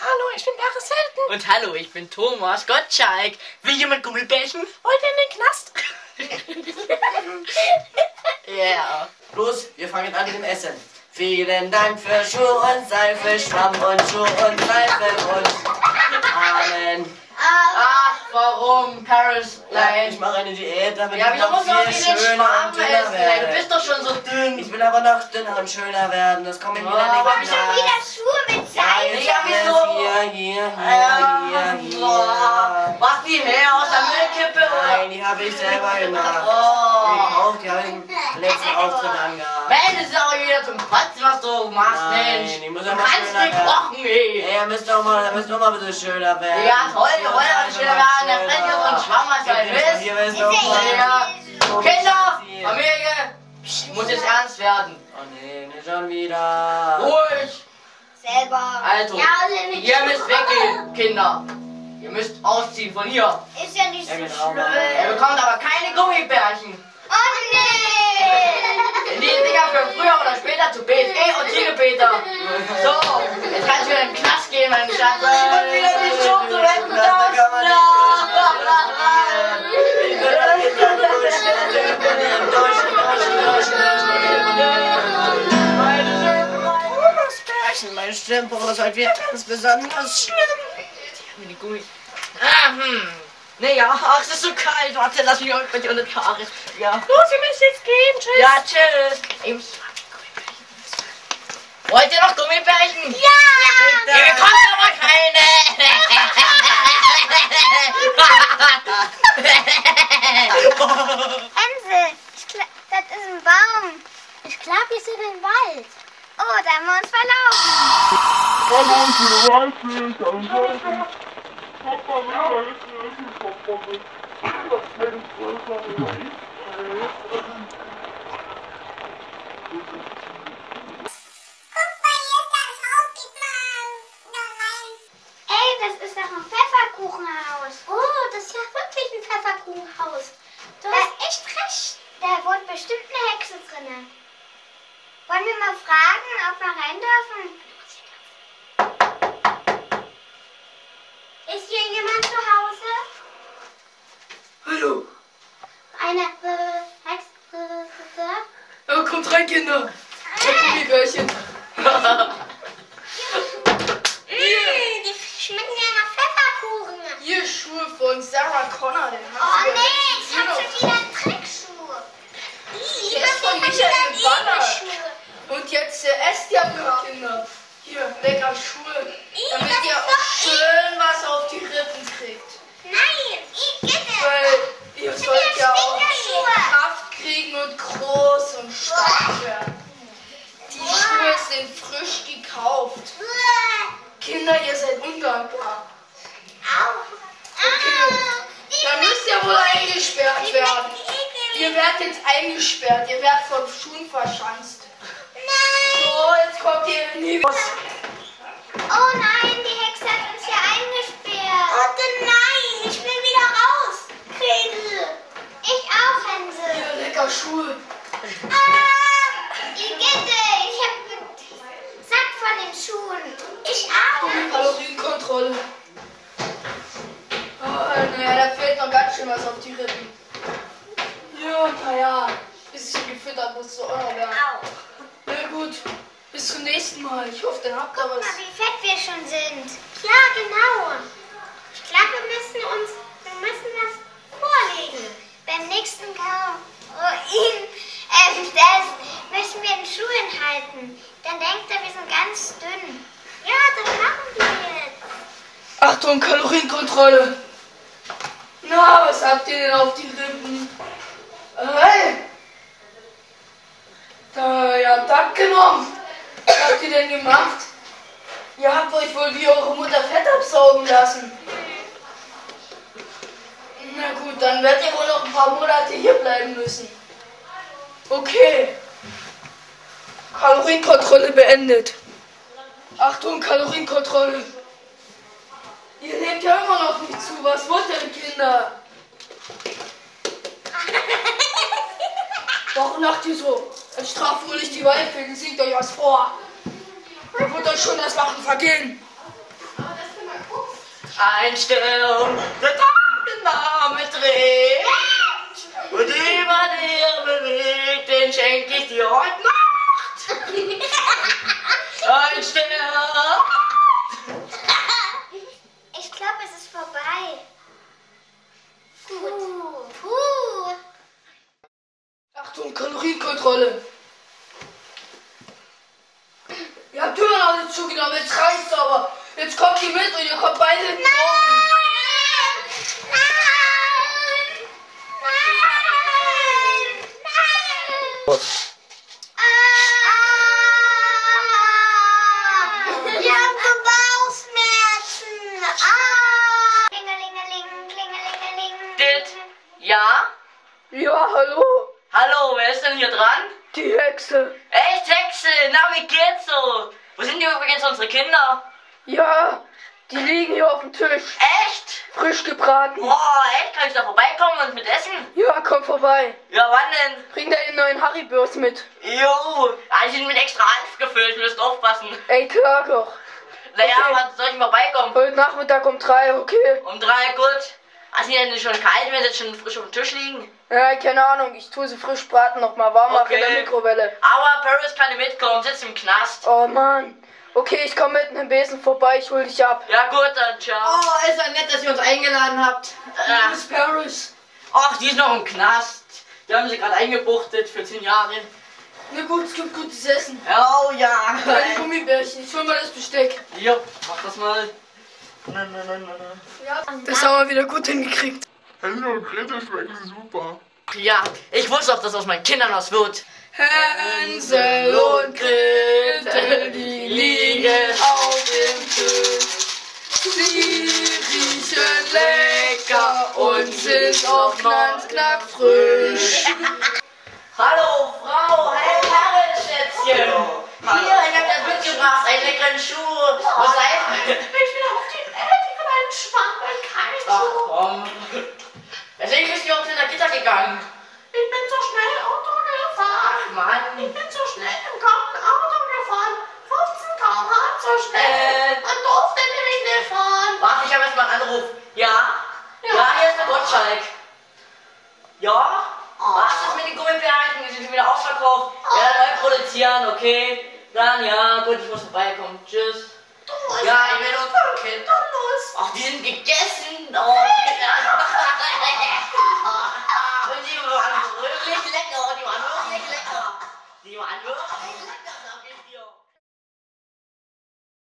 Hallo, ich bin Paris Hilton. Und hallo, ich bin Thomas Gottschalk. Will jemand Gummibärchen? Wollt ihr in den Knast? Ja. Los, wir fangen an mit dem Essen. Vielen Dank für Schuh und Seife, Schwamm und Schuh und Seife und Amen. Ach, warum? Paris Nein, ich Lane. mache eine Diät, damit Ja, ich noch viel schöner und dünner essen? ey? Du werde. bist doch schon so dünn. Ich will aber noch dünner und schöner werden. Das kommt mir wieder Oh, aber nicht. Wieder Schuhe Seife. jetzt Ja, alles wieso? Hier, hier, hier, hier, hier. Mach die her aus der Müllkippe, Nein, die habe ich selber gemacht. Oh. Die habe ich im letzten Auftritt angehabt. Mensch, ist auch wieder zum Kotzen, was du machst, Nein, Mensch. die muss Du kannst nicht kochen, ey. Ey, ihr müsst doch mal, ihr müsst doch mal ein bisschen schöner werden. Ja, toll, wir wollen aber schöner werden. Der Fred hier so ein Schwamm, was soll das? Hier ist doch mal. Kinder, Familie, muss jetzt ernst werden. Oh nee, nicht schon wieder. Ruhig. Selber. Also, Ja, mit ihr müsst weggehen, Kinder. Ihr müsst ausziehen von hier. Ist ja nicht so Ja, genau, schlimm. Ihr bekommt aber keine Gummibärchen. Oh nee! Denn die Dinger für früher oder später zu BSE und Ziegepeter. So, jetzt kannst du wieder in den Knast gehen, mein Schatz. Ich will wieder die Schote Stimmbruch ist heute wieder ganz besonders schlimm. Die Gummi. Ah, hm. Nee, ja, ach, es ist so kalt. Warte, lass mich bei dir unter die Haare. Ja. Los, ihr müsst jetzt gehen. Tschüss. Ja, tschüss. Eben. Wollt ihr noch Gummibärchen? Ja! Ihr bekommt aber keine. Ich gla- das ist ein Baum. Ich glaube, wir sind im Wald. Oh, da haben wir uns verlaufen. Ey, das ist doch ein Pfefferkuchenhaus. Oh, das ist ja wirklich ein Pfefferkuchenhaus. Du hast echt recht. Da wohnt bestimmt eine Hexe drinne. Wollen wir mal fragen, ob wir rein dürfen? Ist hier jemand zu Hause? Hallo. Eine äh, Hexe? Ja, kommt rein, Kinder. Ich hab Gummibärchen. Mm, die schmecken ja nach Pfefferkuchen. Hier Schuhe von Sarah Connor. Den Oh nee, ich hab schon wieder einen Trickschuh. Ih, Der ist von Michael. Egelschuh. Und jetzt äh, esst ihr für Kinder. Hier, lecker Schuhe. Damit ihr auch schön was auf die Rippen kriegt. Nein, Igitt. Weil ihr sollt ja auch. Kraft kriegen und groß und stark werden. Die Schuhe sind frisch gekauft. Kinder, ihr seid undankbar. Dann müsst ihr wohl eingesperrt werden. Ihr werdet jetzt eingesperrt. Ihr werdet von Schuhen verschanzt. So, jetzt kommt ihr nie raus. Oh nein, die Hexe hat uns hier eingesperrt. Oh nein, ich will wieder raus. Gretel. Ich auch, Hänsel. Hier, lecker Schuhe. Ah, Igitt, ich hab satt von den Schuhen. Ich auch. Kalorienkontrolle. Oh, naja, da fehlt noch ganz schön was auf die Rippen. Ja, naja, bisschen gefüttert musst du auch noch werden. Au. Na gut, bis zum nächsten Mal. Ich hoffe, dann habt ihr Guck mal, was. wie fett wir schon sind. Ja, genau. Ich glaube, wir müssen uns, wir müssen das vorlegen. Beim nächsten Halloween ähm, das müssen wir in Schuhen halten. Dann denkt er, wir sind ganz dünn. Ja, das machen wir jetzt. Achtung, Kalorienkontrolle. Na, was habt ihr denn auf die Rippen? Hey! Da, ihr habt abgenommen. Was habt ihr denn gemacht? Ihr habt euch wohl wie eure Mutter Fett absaugen lassen. Na gut, dann werdet ihr wohl noch ein paar Monate hier bleiben müssen. Okay. Kalorienkontrolle beendet. Achtung, Kalorienkontrolle. Ihr nehmt ja immer noch nicht zu. Was wollt ihr, Kinder? Warum lacht ihr so? Als Strafe hole ich die Waldfee, singt euch was vor. Da wird euch schon das Lachen vergehen. Ein Stern, der Tag den Name trägt und über dir bewegt, den schenk ich dir heute Nacht. Ein Stern. Ich glaube, es ist vorbei. Puh. Puh. Achtung, Kalorienkontrolle. Ja? Ja, hallo? Hallo, wer ist denn hier dran? Die Hexe. Echt, Hexe, na wie geht's so? Wo sind hier übrigens unsere Kinder? Ja, die liegen hier auf dem Tisch. Echt? Frisch gebraten. Boah, echt? Kann ich da vorbeikommen und mit essen? Ja, komm vorbei. Ja, wann denn? Bring deinen neuen Haribörs mit. Jo, ah, die sind mit extra Hanf gefüllt, müsst aufpassen. Ey, klar doch. Naja, Okay. wann soll ich vorbeikommen? Heute Nachmittag um drei, okay? Um drei, gut. Ah, sind die denn schon kalt, wenn sie jetzt schon frisch auf dem Tisch liegen? Ja, keine Ahnung, ich tue sie frisch braten nochmal warm machen in der Okay. Mikrowelle. Aber Paris kann nicht mitkommen, sitzt im Knast. Oh Mann. Okay, ich komme mit einem Besen vorbei, ich hol dich ab. Ja gut, dann ciao. Oh, ist ja nett, dass ihr uns eingeladen habt. Ja. Miss Paris. Ach, die ist noch im Knast. Die haben sie gerade eingebuchtet für zehn Jahre. Na gut, es gibt gutes Essen. Oh ja. Kleine Gummibärchen, ich hol mal das Besteck. Jo, mach das mal. Na, na, na, na. Das haben wir wieder gut hingekriegt. Hänsel und Gretel schmecken super. Ja, ich wusste auch, dass aus meinen Kindern was wird. Hänsel und Gretel, die liegen auf dem Tisch. Sie riechen lecker und sind auch ganz knackfrisch. Hallo, Frau, hey, Herren, Schätzchen. Hier, ich hab dir mitgebracht, einen leckeren Schuh. Was Seife. gut, ich muss vorbeikommen. Tschüss. Ja, ich werde uns Kind. Ach, die sind gegessen. Oh.